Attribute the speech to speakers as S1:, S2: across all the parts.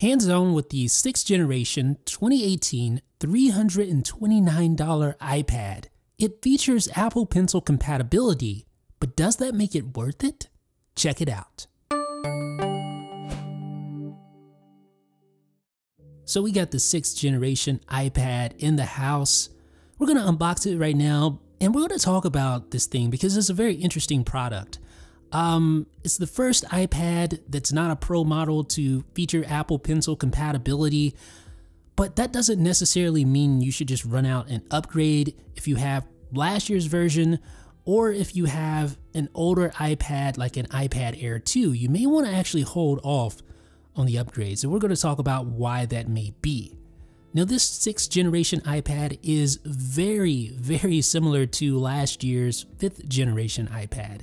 S1: Hands on with the 6th generation 2018 $329 iPad. It features Apple Pencil compatibility, but does that make it worth it? Check it out. So we got the 6th generation iPad in the house. We're going to unbox it right now, and we're going to talk about this thing because it's a very interesting product. Um, it's the first iPad that's not a Pro model to feature Apple Pencil compatibility, but that doesn't necessarily mean you should just run out and upgrade if you have last year's version or if you have an older iPad like an iPad Air 2. You may want to actually hold off on the upgrades, and we're going to talk about why that may be. Now, this sixth generation iPad is very, very similar to last year's fifth generation iPad.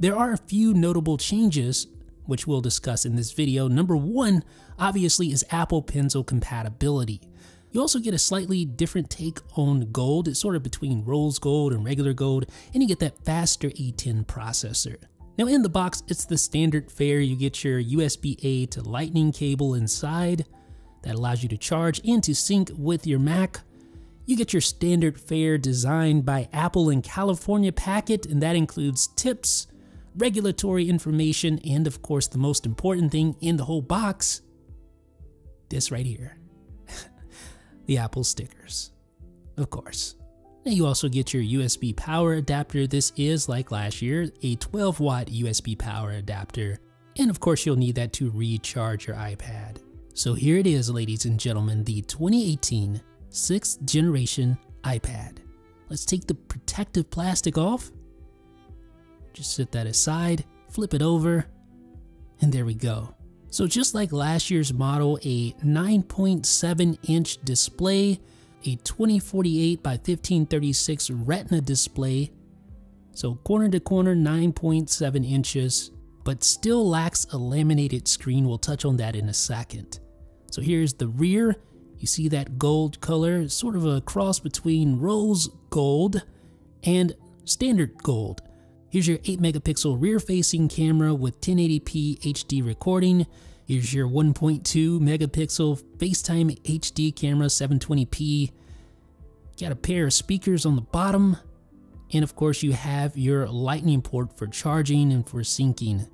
S1: There are a few notable changes, which we'll discuss in this video. Number one, obviously, is Apple Pencil compatibility. You also get a slightly different take on gold. It's sort of between rose gold and regular gold, and you get that faster A10 processor. Now in the box, it's the standard fare. You get your USB-A to lightning cable inside that allows you to charge and to sync with your Mac. You get your standard fare designed by Apple in California packet, and that includes tips, regulatory information, and of course, the most important thing in the whole box this right here the Apple stickers. Of course. Now you also get your USB power adapter. This is, like last year, a 12 watt USB power adapter. And of course, you'll need that to recharge your iPad. So here it is, ladies and gentlemen, the 2018 6th generation iPad. Let's take the protective plastic off just set that aside, flip it over, and there we go. So just like last year's model, a 9.7 inch display, a 2048 by 1536 retina display, so corner to corner 9.7 inches, but still lacks a laminated screen. We'll touch on that in a second. So here's the rear. You see that gold color, sort of a cross between rose gold and standard gold. Here's your 8 megapixel rear facing camera with 1080p HD recording. Here's your 1.2 megapixel FaceTime HD camera 720p. Got a pair of speakers on the bottom. And of course you have your lightning port for charging and for syncing.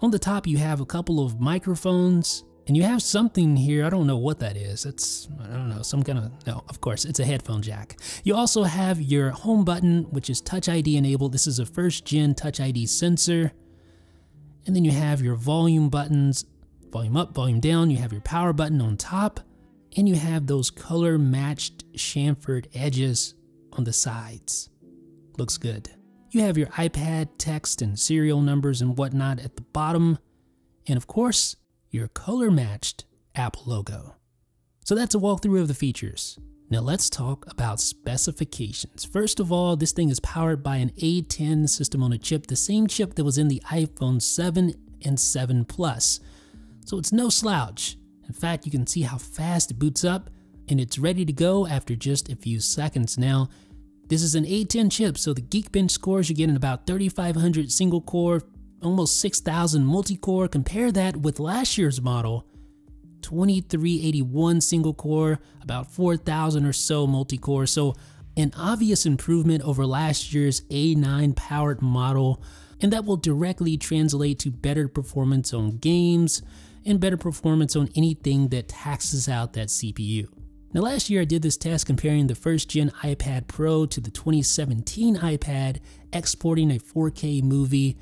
S1: On the top you have a couple of microphones and you have something here, I don't know what that is. It's, I don't know, some kind of, no, of course, it's a headphone jack. You also have your home button, which is Touch ID enabled. This is a first gen Touch ID sensor. And then you have your volume buttons, volume up, volume down. You have your power button on top. And you have those color matched chamfered edges on the sides. Looks good. You have your iPad text and serial numbers and whatnot at the bottom. And of course, your color matched Apple logo. So that's a walkthrough of the features. Now let's talk about specifications. First of all, this thing is powered by an A10 system on a chip, the same chip that was in the iPhone 7 and 7 Plus. So it's no slouch. In fact, you can see how fast it boots up and it's ready to go after just a few seconds. Now, this is an A10 chip, so the Geekbench scores you're getting about 3500 single core, almost 6,000 multi-core. Compare that with last year's model, 2381 single core, about 4,000 or so multi-core. So an obvious improvement over last year's A9 powered model, and that will directly translate to better performance on games and better performance on anything that taxes out that CPU. Now last year I did this test comparing the first gen iPad Pro to the 2017 iPad, exporting a 4K movie,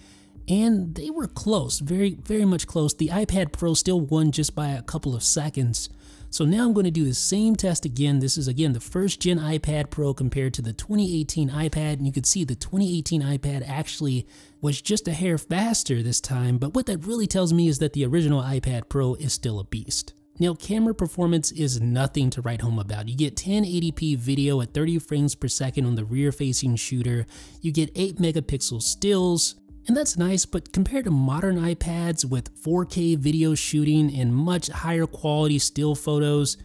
S1: and they were close, very, very much close. The iPad Pro still won just by a couple of seconds. So now I'm going to do the same test again. This is again the first gen iPad Pro compared to the 2018 iPad. And you can see the 2018 iPad actually was just a hair faster this time. But what that really tells me is that the original iPad Pro is still a beast. Now, camera performance is nothing to write home about. You get 1080p video at 30 frames per second on the rear facing shooter. You get 8 megapixel stills, and that's nice, but compared to modern iPads with 4K video shooting and much higher quality still photos,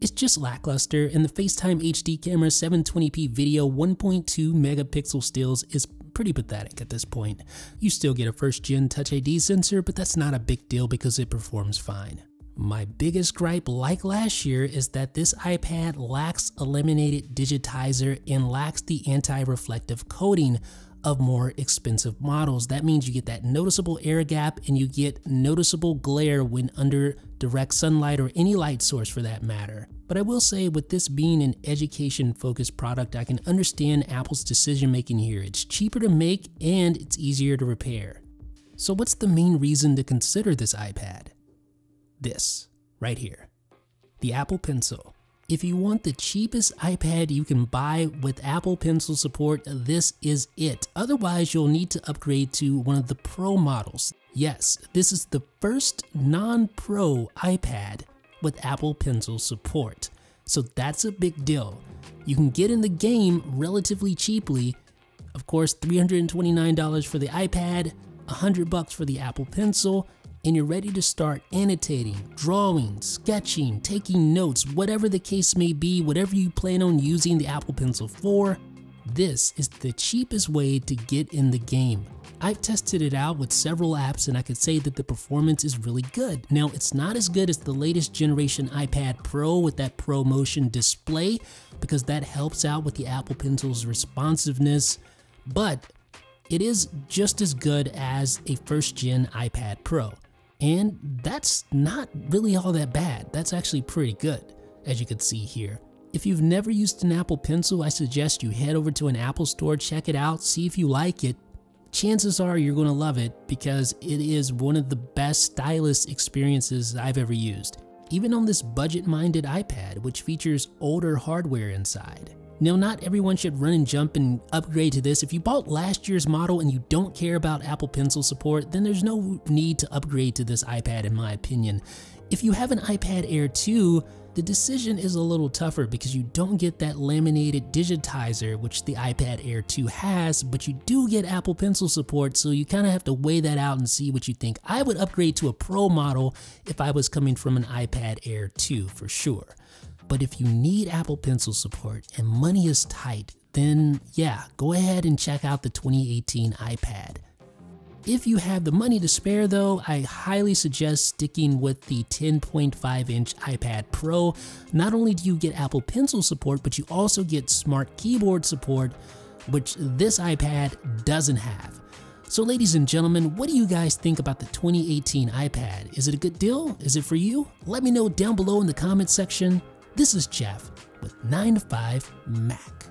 S1: it's just lackluster, and the FaceTime HD camera 720p video 1.2 megapixel stills is pretty pathetic at this point. You still get a first gen Touch ID sensor, but that's not a big deal because it performs fine. My biggest gripe, like last year, is that this iPad lacks a laminated digitizer and lacks the anti-reflective coating of more expensive models. That means you get that noticeable air gap and you get noticeable glare when under direct sunlight or any light source for that matter. But I will say with this being an education focused product, I can understand Apple's decision making here. It's cheaper to make and it's easier to repair. So what's the main reason to consider this iPad? This, right here. The Apple Pencil. If you want the cheapest iPad you can buy with Apple Pencil support, this is it. Otherwise, you'll need to upgrade to one of the Pro models. Yes, this is the first non-Pro iPad with Apple Pencil support. So that's a big deal. You can get in the game relatively cheaply. Of course, $329 for the iPad, 100 bucks for the Apple Pencil, and you're ready to start annotating, drawing, sketching, taking notes, whatever the case may be, whatever you plan on using the Apple Pencil for, this is the cheapest way to get in the game. I've tested it out with several apps and I could say that the performance is really good. Now, it's not as good as the latest generation iPad Pro with that Pro Motion display because that helps out with the Apple Pencil's responsiveness, but it is just as good as a first gen iPad Pro. And that's not really all that bad. That's actually pretty good, as you can see here. If you've never used an Apple Pencil, I suggest you head over to an Apple store, check it out, see if you like it. Chances are you're going to love it because it is one of the best stylus experiences I've ever used. Even on this budget-minded iPad, which features older hardware inside. Now, not everyone should run and jump and upgrade to this. If you bought last year's model and you don't care about Apple Pencil support, then there's no need to upgrade to this iPad in my opinion. If you have an iPad Air 2, the decision is a little tougher because you don't get that laminated digitizer which the iPad Air 2 has, but you do get Apple Pencil support, so you kind of have to weigh that out and see what you think. I would upgrade to a Pro model if I was coming from an iPad Air 2 for sure. But if you need Apple Pencil support and money is tight, then yeah, go ahead and check out the 2018 iPad. If you have the money to spare though, I highly suggest sticking with the 10.5 inch iPad Pro. Not only do you get Apple Pencil support, but you also get smart keyboard support, which this iPad doesn't have. So ladies and gentlemen, what do you guys think about the 2018 iPad? Is it a good deal? Is it for you? Let me know down below in the comments section. This is Jeff with 9 to 5 Mac.